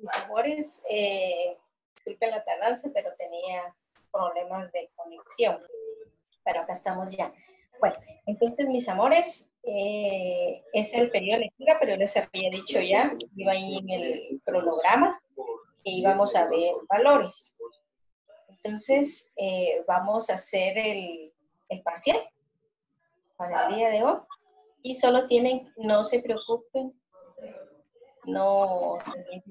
mis amores, eh, disculpen la tardanza, pero tenía problemas de conexión. Pero acá estamos ya. Bueno, entonces, mis amores, eh, es el periodo de lectura, pero les había dicho ya, iba ahí en el cronograma, que íbamos a ver valores. Entonces, eh, vamos a hacer el, el parcial para el día de hoy. Y solo tienen, no se preocupen, no tienen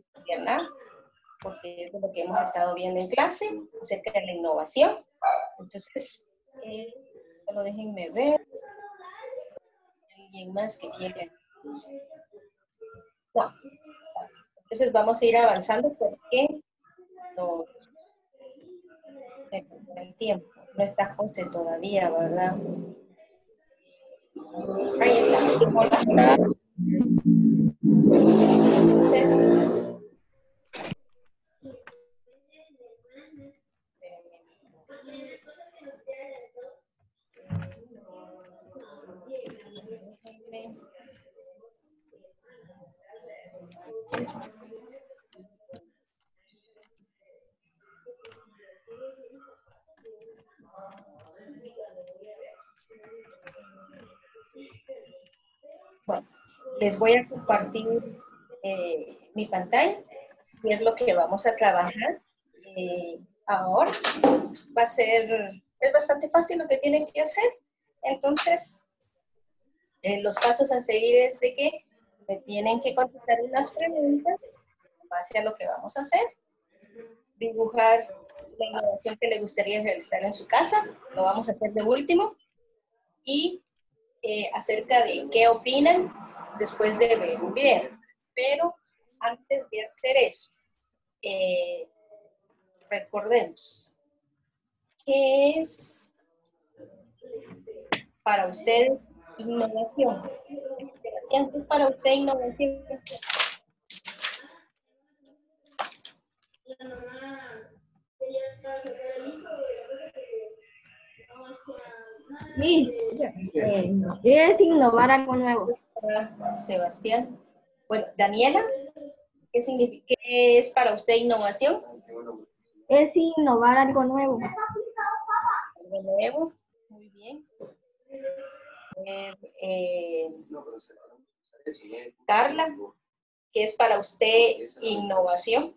porque es lo que hemos estado viendo en clase, acerca de la innovación. Entonces, eh, solo déjenme ver. ¿Alguien más que quiera? No. Entonces vamos a ir avanzando porque no, el tiempo. No está José todavía, ¿verdad? Ahí está. Entonces, Bueno, les voy a compartir eh, mi pantalla y es lo que vamos a trabajar eh, ahora. Va a ser, es bastante fácil lo que tienen que hacer. Entonces, eh, los pasos a seguir es de que me tienen que contestar unas preguntas en base a lo que vamos a hacer. Dibujar la innovación que le gustaría realizar en su casa, lo vamos a hacer de último. Y eh, acerca de qué opinan después de ver un video. Pero antes de hacer eso, eh, recordemos, ¿qué es para ustedes innovación? ¿Qué es para usted innovación? Sí, eh, es innovar algo nuevo. Sebastián. Bueno, Daniela, ¿qué, significa, ¿qué es para usted innovación? Es innovar algo nuevo. Algo nuevo, muy bien. Eh, eh, Carla, ¿qué es para usted innovación?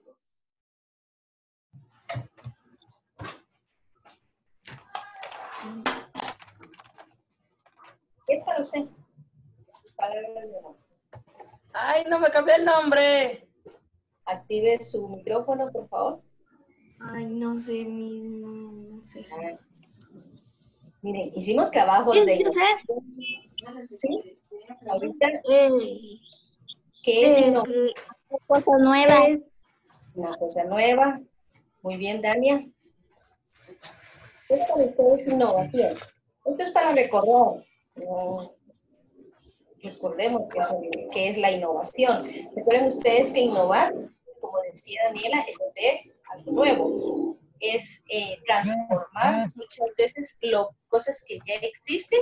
¿Qué es para usted? Ay, no me cambié el nombre. Active su micrófono, por favor. Ay, no sé mismo, no sé. Miren, hicimos trabajos Sí, de... yo sé. ¿Sí? Ahorita, Eh, ¿qué es eh, innovación? que- cosa nueva. Una cosa nueva. Muy bien, Dania. ¿Qué es para ustedes innovación? Esto es para recordar. No, recordemos que, son- que es la innovación. Recuerden ustedes que innovar, como decía Daniela, es hacer algo nuevo. Es eh, transformar muchas veces lo, cosas que ya existen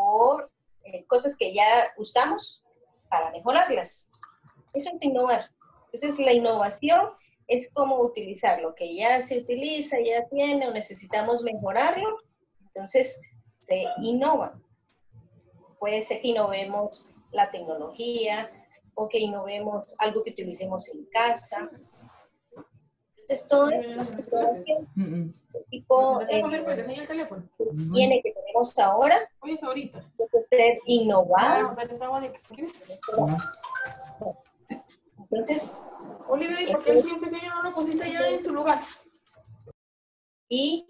por eh, cosas que ya usamos para mejorarlas. Eso es innovar. Entonces, la innovación es como utilizar lo que ya se utiliza, ya tiene o necesitamos mejorarlo. Entonces, se innova. Puede ser que innovemos la tecnología o que innovemos algo que utilicemos en casa. Entonces, todo esto es innovación. El tipo eh, el teléfono. tiene que tenemos ahora Oye, es ahorita. puede ser innovado. Ah. Entonces, Oliver, ¿y por qué el bien pequeño no lo pusiste ya en su lugar? y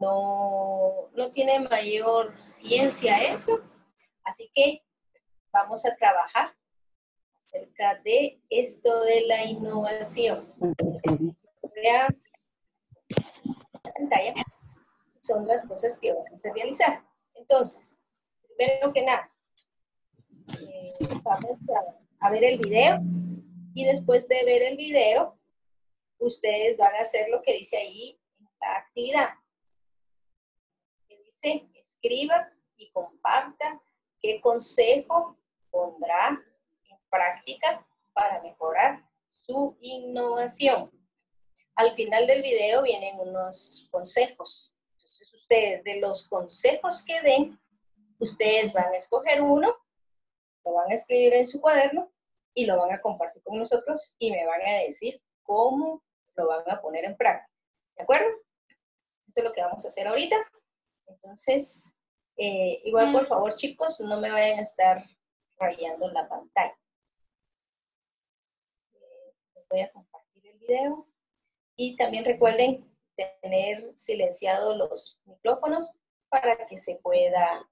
no, no tiene mayor ciencia eso. Así que vamos a trabajar acerca de esto de la innovación. La pantalla, son las cosas que vamos a realizar. Entonces, primero que nada, eh, vamos a, a ver el video y después de ver el video, ustedes van a hacer lo que dice ahí en la actividad. Que dice, escriba y comparta qué consejo pondrá en práctica para mejorar su innovación. Al final del video vienen unos consejos. Entonces ustedes de los consejos que den, ustedes van a escoger uno, lo van a escribir en su cuaderno y lo van a compartir con nosotros y me van a decir cómo lo van a poner en práctica. ¿De acuerdo? Esto es lo que vamos a hacer ahorita. Entonces, eh, igual por favor chicos, no me vayan a estar rayando la pantalla. Voy a compartir el video. Y también recuerden tener silenciados los micrófonos para que se pueda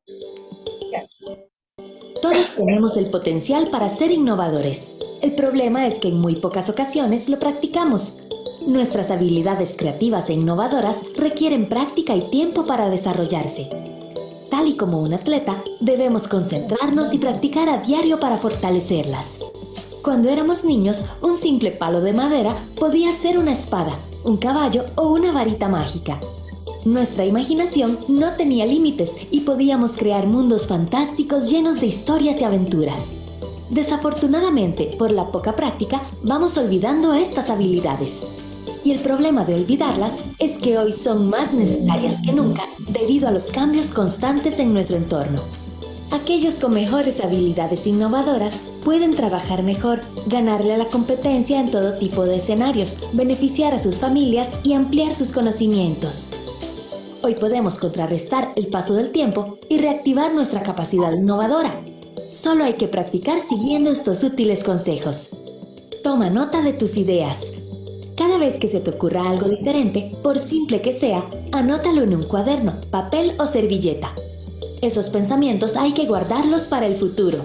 Todos tenemos el potencial para ser innovadores. El problema es que en muy pocas ocasiones lo practicamos. Nuestras habilidades creativas e innovadoras requieren práctica y tiempo para desarrollarse. Tal y como un atleta, debemos concentrarnos y practicar a diario para fortalecerlas. Cuando éramos niños, un simple palo de madera podía ser una espada, un caballo o una varita mágica. Nuestra imaginación no tenía límites y podíamos crear mundos fantásticos llenos de historias y aventuras. Desafortunadamente, por la poca práctica, vamos olvidando estas habilidades. Y el problema de olvidarlas es que hoy son más necesarias que nunca debido a los cambios constantes en nuestro entorno. Aquellos con mejores habilidades innovadoras pueden trabajar mejor, ganarle a la competencia en todo tipo de escenarios, beneficiar a sus familias y ampliar sus conocimientos. Hoy podemos contrarrestar el paso del tiempo y reactivar nuestra capacidad innovadora. Solo hay que practicar siguiendo estos útiles consejos. Toma nota de tus ideas. Cada vez que se te ocurra algo diferente, por simple que sea, anótalo en un cuaderno, papel o servilleta. Esos pensamientos hay que guardarlos para el futuro.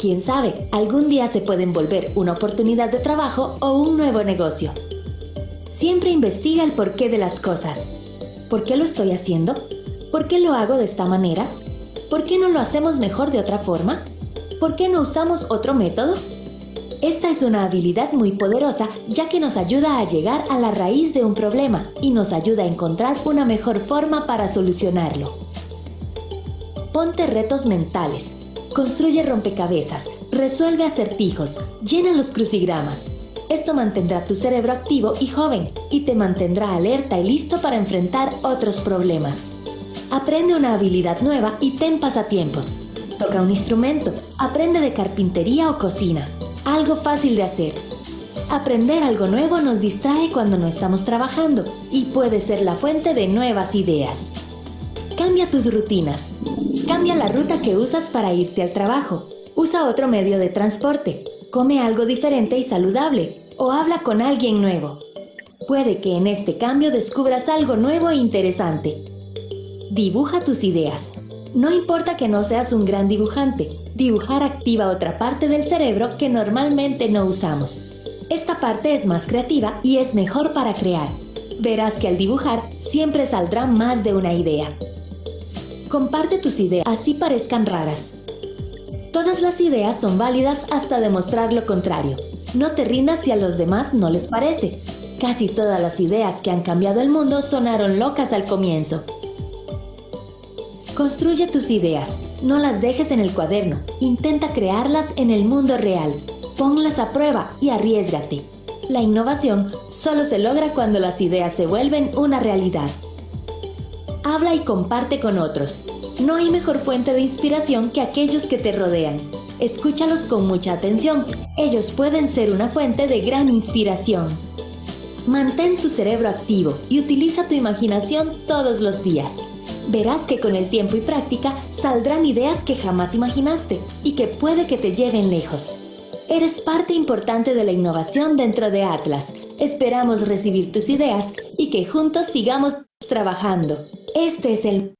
Quién sabe, algún día se pueden volver una oportunidad de trabajo o un nuevo negocio. Siempre investiga el porqué de las cosas. ¿Por qué lo estoy haciendo? ¿Por qué lo hago de esta manera? ¿Por qué no lo hacemos mejor de otra forma? ¿Por qué no usamos otro método? Esta es una habilidad muy poderosa ya que nos ayuda a llegar a la raíz de un problema y nos ayuda a encontrar una mejor forma para solucionarlo. Ponte retos mentales Construye rompecabezas, resuelve acertijos, llena los crucigramas. Esto mantendrá tu cerebro activo y joven y te mantendrá alerta y listo para enfrentar otros problemas. Aprende una habilidad nueva y ten pasatiempos. Toca un instrumento, aprende de carpintería o cocina. Algo fácil de hacer. Aprender algo nuevo nos distrae cuando no estamos trabajando y puede ser la fuente de nuevas ideas. Cambia tus rutinas. Cambia la ruta que usas para irte al trabajo. Usa otro medio de transporte. Come algo diferente y saludable. O habla con alguien nuevo. Puede que en este cambio descubras algo nuevo e interesante. Dibuja tus ideas. No importa que no seas un gran dibujante, dibujar activa otra parte del cerebro que normalmente no usamos. Esta parte es más creativa y es mejor para crear. Verás que al dibujar siempre saldrá más de una idea. Comparte tus ideas, así parezcan raras. Todas las ideas son válidas hasta demostrar lo contrario. No te rindas si a los demás no les parece. Casi todas las ideas que han cambiado el mundo sonaron locas al comienzo. Construye tus ideas, no las dejes en el cuaderno, intenta crearlas en el mundo real, ponlas a prueba y arriesgate. La innovación solo se logra cuando las ideas se vuelven una realidad habla y comparte con otros. No hay mejor fuente de inspiración que aquellos que te rodean. Escúchalos con mucha atención. Ellos pueden ser una fuente de gran inspiración. Mantén tu cerebro activo y utiliza tu imaginación todos los días. Verás que con el tiempo y práctica saldrán ideas que jamás imaginaste y que puede que te lleven lejos. Eres parte importante de la innovación dentro de Atlas. Esperamos recibir tus ideas y que juntos sigamos trabajando. Este es el...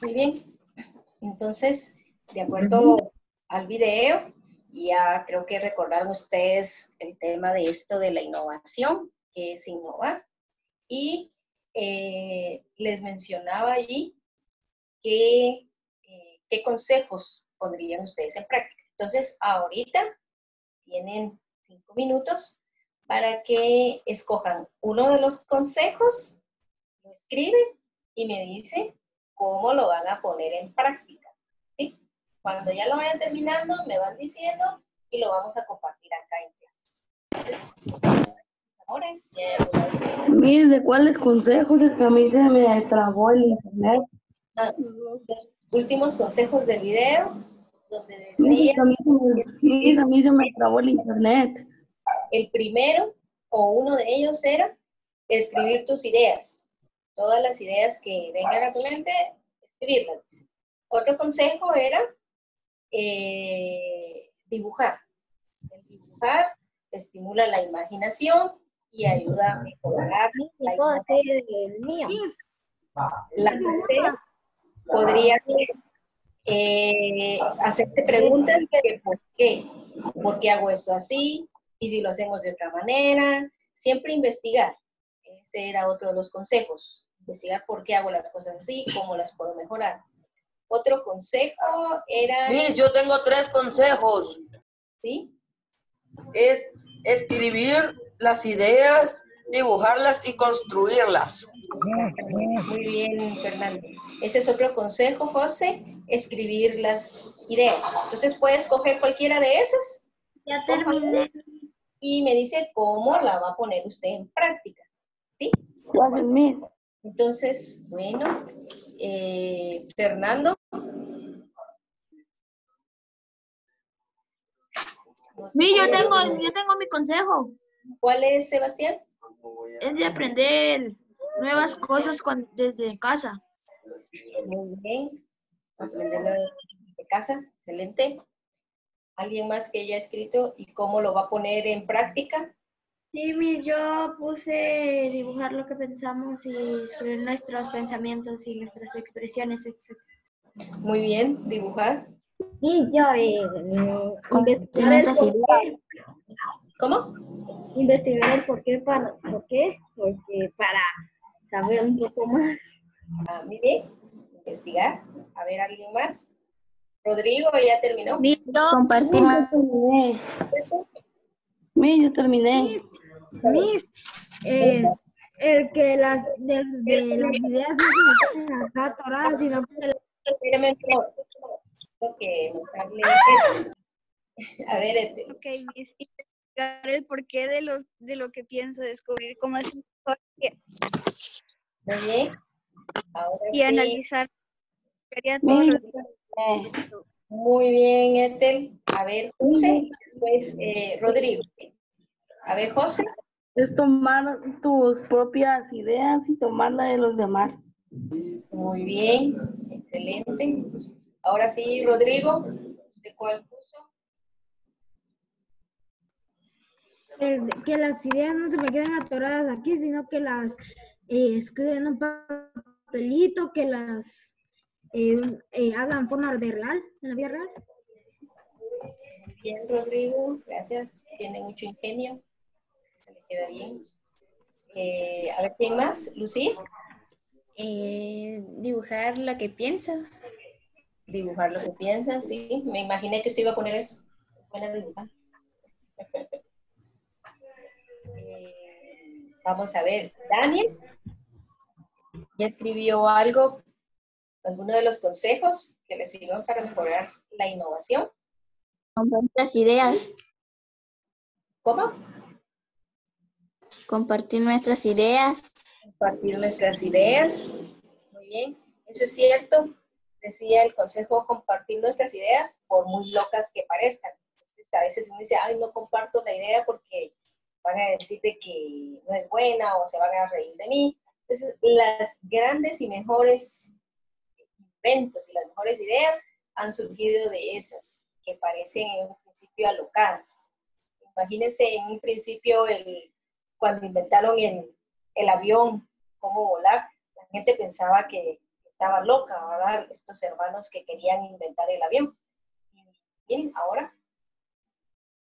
Muy bien. Entonces, de acuerdo al video, ya creo que recordaron ustedes el tema de esto de la innovación, que es innovar. Y eh, les mencionaba allí que, eh, qué consejos pondrían ustedes en práctica. Entonces, ahorita tienen cinco minutos para que escojan uno de los consejos, lo escriben y me dicen cómo lo van a poner en práctica. ¿sí? Cuando ya lo vayan terminando, me van diciendo y lo vamos a compartir acá en clase. Entonces, amores, Miss, ¿de cuáles consejos? Es que a mí se me trabó el internet. ah, los últimos consejos del video, donde decía a mí se me, Miss, a mí se me trabó el internet. El primero o uno de ellos era escribir tus ideas. Todas las ideas que vengan a tu mente, escribirlas. Otro consejo era eh, dibujar. El dibujar estimula la imaginación y ayuda a mejorar la imaginación. La tercera podría ser eh, hacerte preguntas de por qué, por qué hago esto así, y si lo hacemos de otra manera, siempre investigar. Ese era otro de los consejos, investigar por qué hago las cosas así, cómo las puedo mejorar. Otro consejo era, Miss, yo tengo tres consejos. ¿sí? Es escribir las ideas, dibujarlas y construirlas. Muy bien, Fernando. Ese es otro consejo, José, escribir las ideas. Entonces puedes coger cualquiera de esas Ya terminé. Y me dice cómo la va a poner usted en práctica. ¿Sí? Entonces, bueno, eh, Fernando. Sí, yo tengo, yo tengo mi consejo. ¿Cuál es, Sebastián? Es de aprender nuevas cosas desde casa. Muy bien. Aprenderlo de casa, excelente. ¿Alguien más que haya escrito y cómo lo va a poner en práctica? Sí, Miss, yo puse dibujar lo que pensamos y escribir nuestros pensamientos y nuestras expresiones, etc. Muy bien, dibujar. Sí, yo eh, investigar el nuestras por qué, ¿Cómo? investigar el por qué, para, por qué, porque para saber un poco más. Ah, muy bien. Investigar. A ver, ¿alguien más? Rodrigo, ¿ya terminó? Terminé. Miss, yo terminé. Miss, eh, el que las, de, de las ideas no se me queden acá atoradas, sino que Espérame, que. A ver, Ethel. Ok, Miss, investigar el porqué de, los, de lo que pienso, descubrir cómo es mejor que- Muy bien. Ahora y sí. analizar. Haría todos Miss, Muy bien, Ethel. A ver, José. Pues, eh, Rodrigo. ¿sí? A ver, José. Es tomar tus propias ideas y tomarlas de los demás. Muy bien. Excelente. Ahora sí, Rodrigo. ¿Usted cuál puso? que las ideas no se me queden atoradas aquí, sino que las eh, escriben en un papelito, que las eh, eh, hagan forma de real, en la vida real. Muy bien, Rodrigo. Gracias. Usted tiene mucho ingenio. Se le queda bien. Eh, a ver, ¿quién más? Lucía. Eh, dibujar lo que pienso. Dibujar lo que piensas, sí. Me imaginé que usted iba a poner eso. Es buena dibujar. Eh, vamos a ver. Daniel. ¿Ya escribió algo? ¿Alguno de los consejos que le sirvan para mejorar la innovación? Compartir ideas. ¿Cómo? Compartir nuestras ideas. compartir nuestras ideas. Muy bien, eso es cierto. Decía el consejo compartir nuestras ideas por muy locas que parezcan. Entonces, a veces uno dice, ay, no comparto la idea porque van a decir de que no es buena o se van a reír de mí. Entonces, las grandes y mejores inventos y las mejores ideas han surgido de esas que parecen en un principio alocadas. Imagínense en un principio el, cuando inventaron el, el avión, cómo volar, la gente pensaba que estaba loca, ¿verdad? Estos hermanos que querían inventar el avión. Y miren, ahora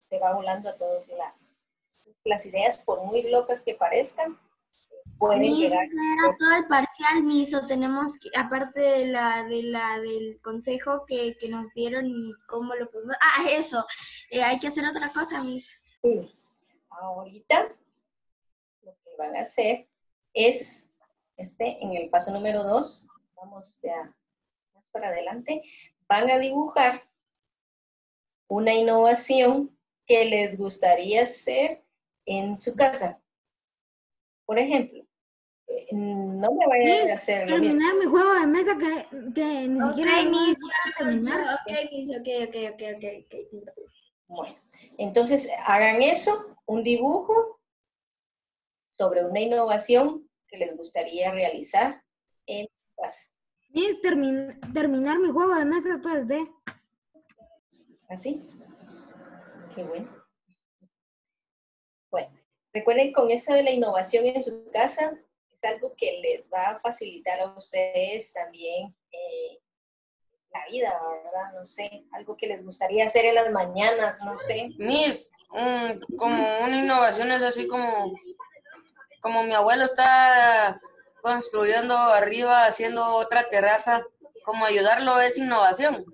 se va volando a todos lados. Las ideas, por muy locas que parezcan, pueden Miss, ese era todo el parcial, Miss, o tenemos que, aparte de la, de la del consejo que, que nos dieron y cómo lo podemos... Ah, eso, eh, hay que hacer otra cosa, Miss. Sí. Ahorita lo que van a hacer es, este, en el paso número dos, vamos ya más para adelante, van a dibujar una innovación que les gustaría hacer en su casa. Por ejemplo, no me vayan a hacer terminar mi juego de mesa que, que ni Ok, siquiera a terminar. ok, Miss, ok, ok, ok, ok. Bueno, entonces hagan eso, un dibujo sobre una innovación que les gustaría realizar en su casa. Miss, termin- terminar mi juego de mesa 3D. ¿Así? Qué bueno. Bueno, recuerden con eso de la innovación en su casa, es algo que les va a facilitar a ustedes también eh, la vida, ¿verdad? No sé, algo que les gustaría hacer en las mañanas, no sé. Miss, mm, como una innovación es así como, como mi abuelo está construyendo arriba, haciendo otra terraza, como ayudarlo es innovación.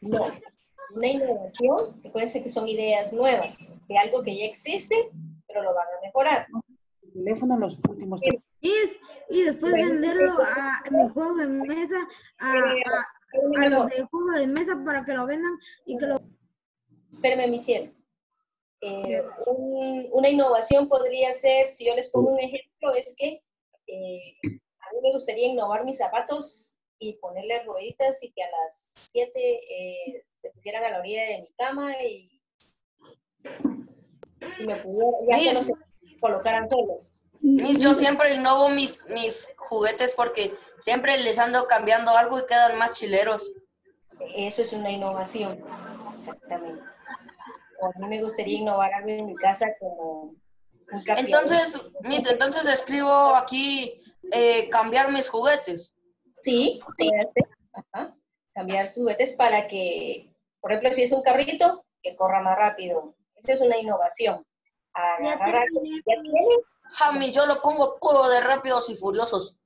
No, una innovación, recuerden que son ideas nuevas, de algo que ya existe, pero lo van a mejorar. Teléfono los últimos. Miss, y después venderlo a mi juego de mesa, a, a, a los de juego de mesa para que lo vendan y que lo Espérame, mi cielo. Eh, un- una innovación podría ser, si yo les pongo un ejemplo, es que eh, a mí me gustaría innovar mis zapatos y ponerle rueditas y que a las 7 se pusieran a la orilla de mi cama y, y me pudiera, ya colocaran. Miss, yo siempre innovo mis, mis juguetes porque siempre les ando cambiando algo y quedan más chileros. Eso es una innovación, exactamente. O a mí me gustaría innovar algo en mi casa como un. Entonces, Miss, entonces escribo aquí eh, cambiar mis juguetes. Sí, hacer. Ajá. Cambiar juguetes para que, por ejemplo, si es un carrito, que corra más rápido. Esa es una innovación. Ya Agarrar algo ya Jami, yo lo pongo puro de rápidos y furiosos.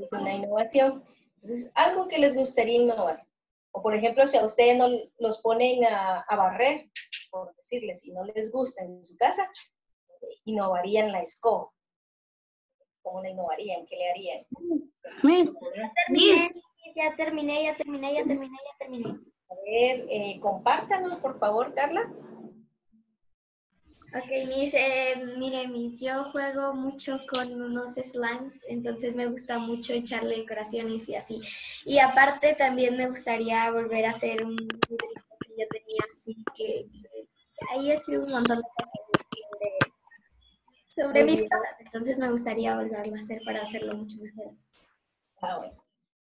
es una innovación. Entonces, algo que les gustaría innovar. O, por ejemplo, si a ustedes no los ponen a, a barrer, por decirles, si no les gusta en su casa, innovarían la escoba. ¿Cómo la innovarían? ¿Qué le harían? Miss, Terminé, ya terminé, ya terminé, ya terminé, ya terminé. A ver, eh, compártanos, por favor, Carla. Ok, Miss, eh, mire, Miss, yo juego mucho con unos slimes, entonces me gusta mucho echarle decoraciones y así. Y aparte también me gustaría volver a hacer un librito que yo tenía así, que, que ahí escribo un montón de cosas sobre, sobre mis cosas, entonces me gustaría volverlo a hacer para hacerlo mucho mejor. Ah, bueno.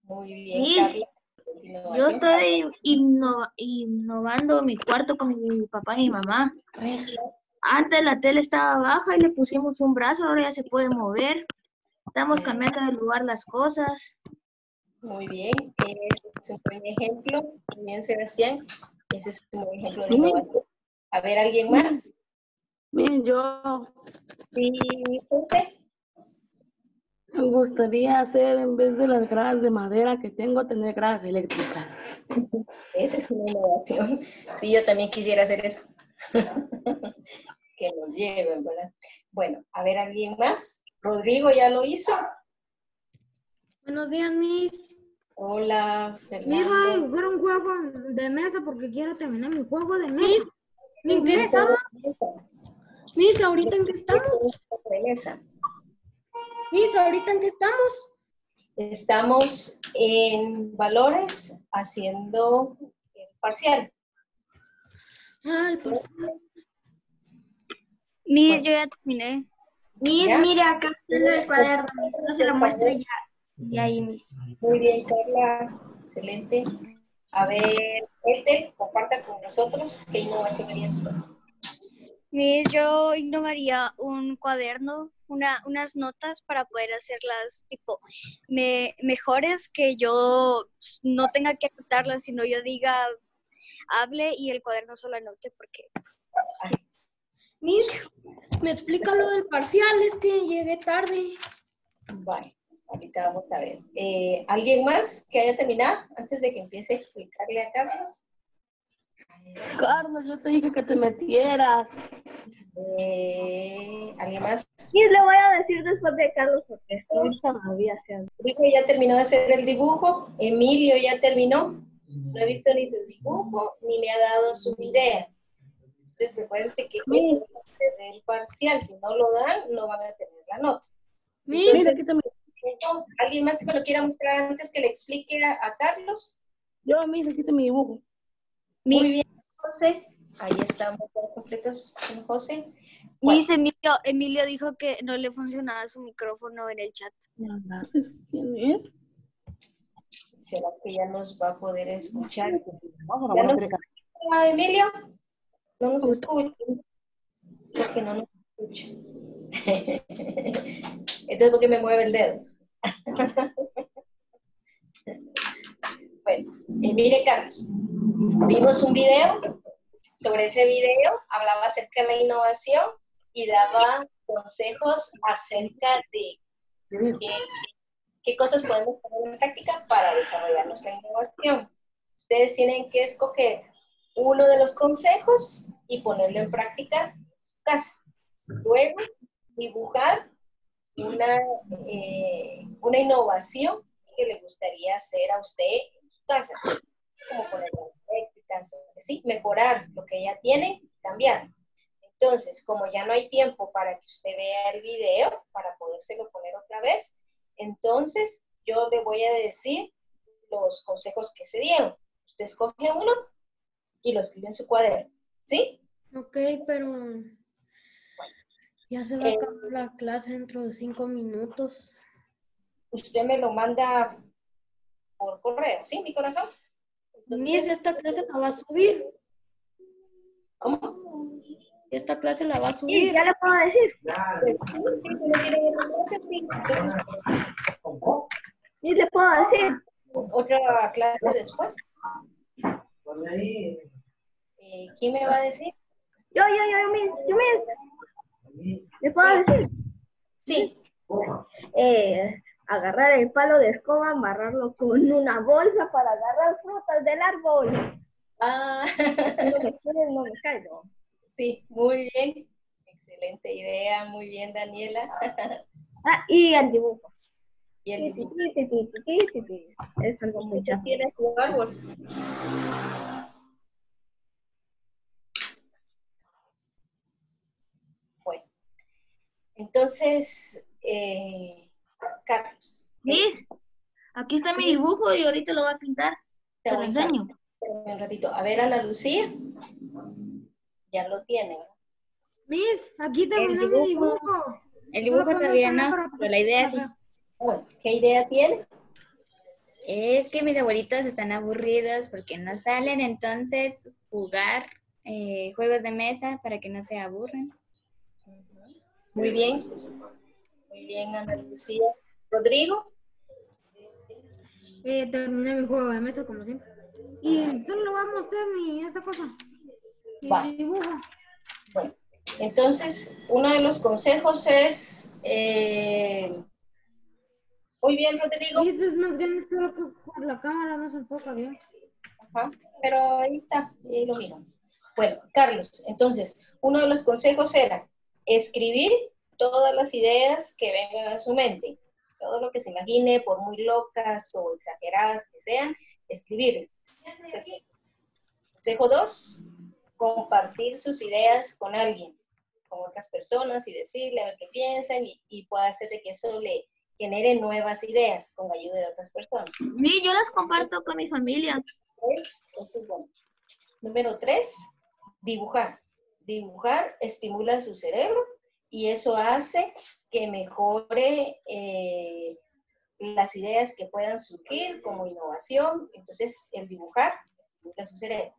Muy bien, Miss, Carla. Yo estoy inno- innovando mi cuarto con mi papá y mi mamá. Antes la tele estaba baja y le pusimos un brazo, ahora ya se puede mover. Estamos cambiando de lugar las cosas. Muy bien, ese es un buen ejemplo. Bien, Sebastián. Ese es un buen ejemplo de innovación. A ver, ¿alguien más? miss, yo Sí, usted. me gustaría hacer, en vez de las gradas de madera que tengo, tener gradas eléctricas. Esa es una innovación. Sí, yo también quisiera hacer eso. que nos lleven, ¿verdad? Bueno, a ver, ¿alguien más? Rodrigo ya lo hizo. Buenos días, Miss. Hola, Fernando. jugar un juego de mesa porque quiero terminar mi juego de mesa. ¿En qué estamos? Miss, ¿ahorita en qué estamos? De mesa. Miss, ¿ahorita en qué estamos? Estamos en valores haciendo el parcial. Ay, pues, Miss, yo ya terminé. Miss, ¿Ya? mire, acá está el cuaderno, Miss, no se lo muestro ya. Y ahí, Miss. Muy bien, Carla. Excelente. A ver, este, comparta con nosotros qué innovación haría su casa. Miss, yo innovaría un cuaderno, una, unas notas para poder hacerlas tipo me- mejores, que yo no tenga que anotarlas, sino yo diga, hable y el cuaderno solo anote porque Miss, ¿me explica lo del parcial? Es que llegué tarde. Vale, ahorita vamos a ver. Eh, ¿Alguien más que haya terminado antes de que empiece a explicarle a Carlos? Carlos, yo te dije que te metieras. Eh, ¿Alguien más? Y le voy a decir después de Carlos porque ahorita hacer. Rico ya terminó de hacer el dibujo. Emilio ya terminó. No he visto ni su dibujo, ni me ha dado su idea. Entonces, recuérdense que el parcial. Si no lo dan, no van a tener la nota. Miss, Entonces, aquí también. ¿Alguien más que me lo quiera mostrar antes que le explique a, a Carlos? Yo, Miss, aquí está mi dibujo. Muy bien, José. Ahí estamos todos completos con José. Bueno. Miss Emilio, Emilio dijo que no le funcionaba su micrófono en el chat. ¿Quién es? ¿Será que ya nos va a poder escuchar? ¿Ya nos Emilio? No nos escucha. Porque no nos escucha. Entonces, ¿por qué me mueve el dedo? bueno, eh, mire, Carlos, vimos un video. Sobre ese video hablaba acerca de la innovación y daba consejos acerca de eh, qué cosas podemos poner en práctica para desarrollar nuestra innovación. Ustedes tienen que escoger uno de los consejos y ponerlo en práctica en su casa. Luego, dibujar una, eh, una innovación que le gustaría hacer a usted en su casa. Como poner prácticas, sí, mejorar lo que ya tiene, cambiar. Entonces, como ya no hay tiempo para que usted vea el video, para podérselo poner otra vez, entonces yo le voy a decir los consejos que se dieron. Usted escoge uno y lo escribe en su cuaderno, ¿sí? Ok, pero ya se va a Eh, acabar la clase dentro de cinco minutos. Usted me lo manda por correo, ¿sí, mi corazón? Miss, esta clase la va a subir. ¿Cómo? Esta clase la va a Sí, subir. ya le puedo decir. Sí, si sí. Entonces, Sí, le puedo decir. otra clase después. Eh, ¿Quién me va a decir? Yo, yo, yo, yo, mismo, yo mismo. ¿Le puedo decir? Sí. Eh, agarrar el palo de escoba, amarrarlo con una bolsa para agarrar frutas del árbol. Ah, No me quieres, no me caigo. sí, muy bien. Excelente idea, muy bien, Daniela. Ah, y el dibujo. Y el Sí, dibujo. sí, sí, sí, sí, sí, sí. Es algo muy ¿Ya fácil. tiene su árbol? Bueno, entonces, eh, Carlos. Miss, aquí está mi dibujo y ahorita lo voy a pintar. Te lo voy a- enseño. Un ratito. A ver, Ana Lucía. Ya lo tiene, ¿verdad? Miss, aquí terminé El mi dibujo. dibujo. El dibujo todavía no, pero la idea sí. Bueno, ¿qué idea tiene? Es que mis abuelitos están aburridos porque no salen, entonces jugar eh, juegos de mesa para que no se aburran. Muy bien. Muy bien, Ana Lucía. Rodrigo. Eh, terminé mi juego de mesa como siempre. Y solo le voy a mostrar mi esta cosa. Mi Va. dibujo. Bueno, entonces, uno de los consejos es... eh, muy bien, Rodrigo. Y este es más grande, que por la cámara no se enfoca bien. Ajá, pero ahí está, ahí lo miran. Bueno, Carlos, entonces, uno de los consejos era escribir todas las ideas que vengan a su mente. Todo lo que se imagine, por muy locas o exageradas que sean, escribirlas. Consejo dos, compartir sus ideas con alguien, con otras personas y decirle a ver qué piensan y, y puede hacer de que eso le genere nuevas ideas con ayuda de otras personas. Sí, yo las comparto con mi familia. Tres, esto es bueno. Número tres, dibujar. Dibujar estimula su cerebro y eso hace que mejore eh, las ideas que puedan surgir como innovación. Entonces, el dibujar estimula su cerebro.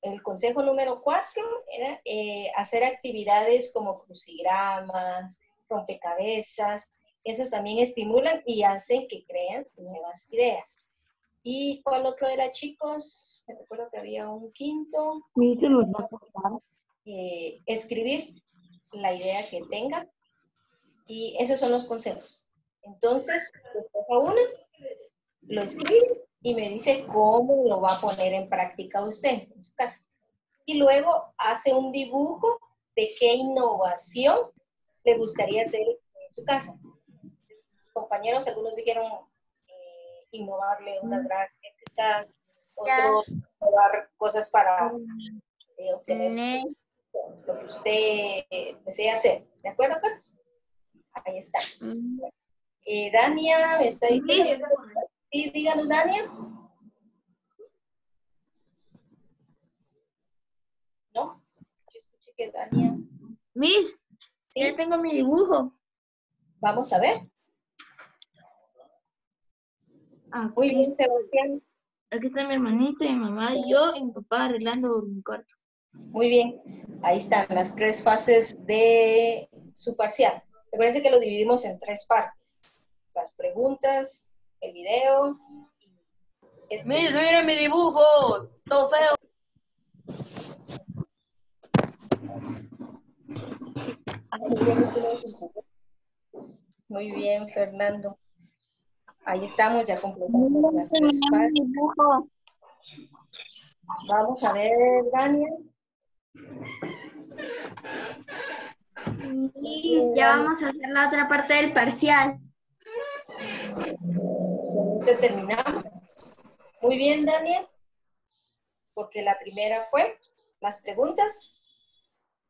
El consejo número cuatro era eh, hacer actividades como crucigramas, rompecabezas. Esos también estimulan y hacen que crean nuevas ideas. ¿Y cuál otro era, chicos? Me recuerdo que había un quinto. A cortar. Eh, escribir la idea que tenga. Y esos son los consejos. Entonces, una, lo escribe y me dice cómo lo va a poner en práctica usted en su casa. Y luego hace un dibujo de qué innovación le gustaría hacer en su casa. Compañeros, algunos dijeron eh, innovarle unas gradas eléctricas, otro probar cosas para eh, obtener Ne- lo que usted desea hacer. ¿De acuerdo, Carlos? Ahí estamos. Mm. Eh, Dania, ¿me está diciendo? Sí, díganos, Dania. ¿No? Yo escuché que Dania. Miss, Sí, ya tengo mi dibujo. vamos a ver. Muy bien, Sebastián. Aquí está mi hermanita, mi mamá y yo, y mi papá arreglando mi cuarto. Muy bien. Ahí están las tres fases de su parcial. Recuerden que lo dividimos en tres partes. Las preguntas, el video y este- Miss, mire mi dibujo, todo feo. Muy bien, Fernando. Ahí estamos, ya completamos las tres partes. dibujo. Vamos a ver, Dania. Miss, ya vamos a hacer la otra parte del parcial. Terminamos. Muy bien, Daniel. Porque la primera fue las preguntas,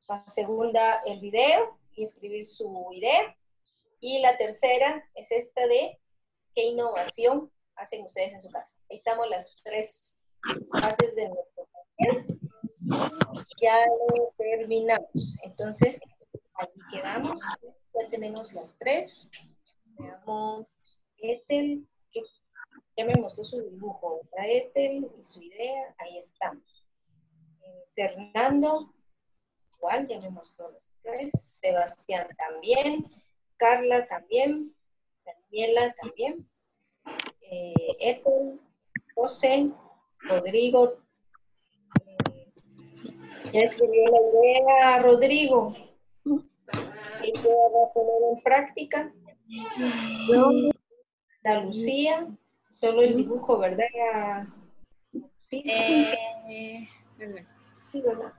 la segunda el video y escribir su idea. Y la tercera es esta de qué innovación hacen ustedes en su casa. Ahí estamos las tres fases de nuestro parcial. Ya lo terminamos. Entonces, aquí quedamos. Ya tenemos las tres. Veamos. Ethel, ya me mostró su dibujo, ¿verdad? Ethel y su idea, ahí estamos. Eh, Fernando, igual, ya me mostró los tres. Sebastián también. Carla también. Daniela también. Eh, Ethel, José, Rodrigo. Ya escribió la idea, Rodrigo. Ella va a poner en práctica. La Lucía, solo el dibujo, ¿verdad? Sí, Eh,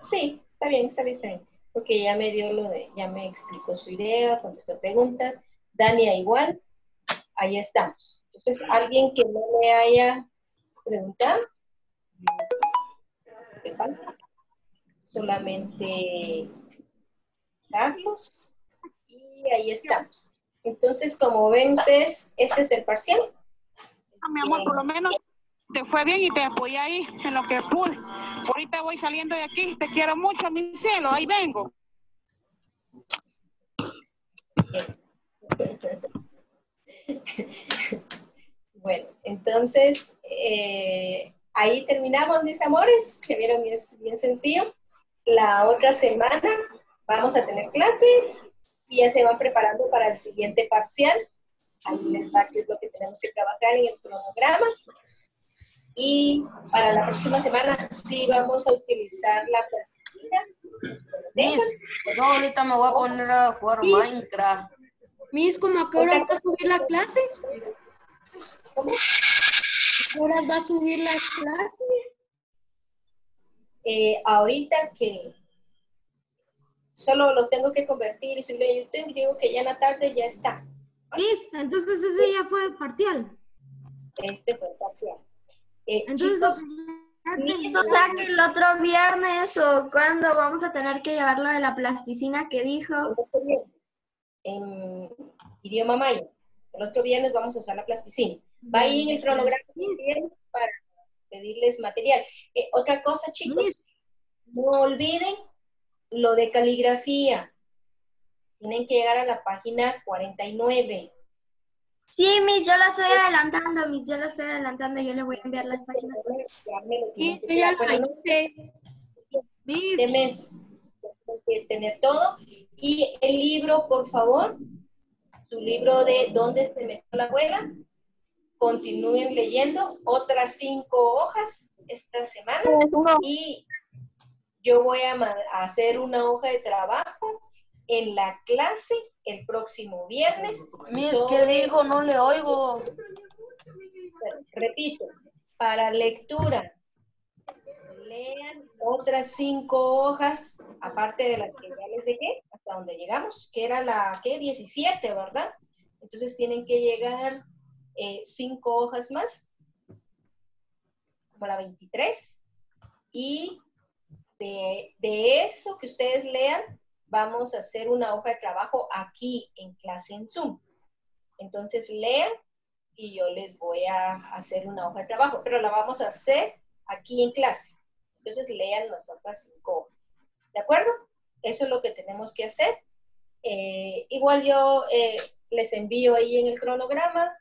sí, está bien, está bien, está bien. Porque ya me dio lo de, ya me explicó su idea, contestó preguntas. Dania igual, ahí estamos. Entonces, alguien que no me haya preguntado, ¿qué falta? Solamente Carlos, y ahí estamos. Entonces, como ven ustedes, ese es el parcial. Ah, mi amor, por lo menos te fue bien y te apoyé ahí en lo que pude. Ahorita voy saliendo de aquí. Te quiero mucho, mi cielo. Ahí vengo. Bueno, entonces eh, ahí terminamos, mis amores, que vieron es bien sencillo. La otra semana vamos a tener clase y ya se van preparando para el siguiente parcial. Ahí les va qué es lo que tenemos que trabajar en el cronograma. Y para la próxima semana sí vamos a utilizar la plastilina. Miss, pues no, ahorita me voy a poner a jugar Minecraft. Miss, ¿cómo a qué hora va a subir la clase? ¿Cómo? ¿A qué hora va a subir la clase? Eh, ahorita que solo lo tengo que convertir y subirlo a YouTube, digo que ya en la tarde ya está. Miss, entonces ese ya fue parcial. Este fue parcial. Eh, Entonces, chicos, Miss, o sea que el otro viernes o cuando vamos a tener que llevarlo de la plasticina que dijo. el otro viernes, en idioma maya, el otro viernes vamos a usar la plasticina. Va ahí en el cronograma también para pedirles material. Eh, otra cosa, chicos, no olviden lo de caligrafía. Tienen que llegar a la página 49. Sí, Miss, yo la estoy adelantando, Miss, yo la estoy adelantando, yo le voy a enviar las páginas. Sí, yo ya la hice. Miss, mes tienen que tener todo. Y el libro, por favor, su libro de ¿Dónde se metió la abuela? Continúen leyendo otras cinco hojas esta semana y yo voy a, hacer una hoja de trabajo en la clase el próximo viernes. Miss, sobre- ¿qué dijo? No le oigo. repito, para lectura, lean otras cinco hojas, aparte de las que ya les dejé, hasta donde llegamos, que era la, ¿qué? 17, ¿verdad? Entonces tienen que llegar eh, cinco hojas más. como la 23. Y de, de eso que ustedes lean, vamos a hacer una hoja de trabajo aquí en clase en Zoom. Entonces lean y yo les voy a hacer una hoja de trabajo, pero la vamos a hacer aquí en clase. Entonces lean las otras cinco hojas. ¿De acuerdo? Eso es lo que tenemos que hacer. Eh, igual yo eh, les envío ahí en el cronograma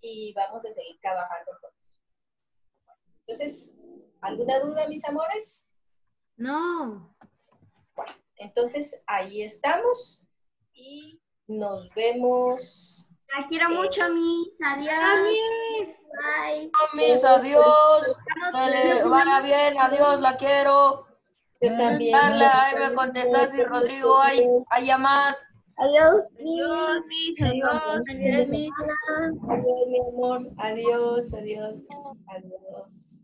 y vamos a seguir trabajando con eso. Entonces, ¿alguna duda, mis amores? No. Bueno, entonces ahí estamos y nos vemos. La quiero Eh, mucho, Miss. Adiós. Adiós. Bye. Mis, adiós. Que vaya bien, adiós, la quiero. Yo también. Carla, ahí me contestas y Rodrigo, hay, haya más. Adiós. Adiós, mis, adiós. Adiós, Miss. Adiós, mi amor. Adiós, adiós, adiós.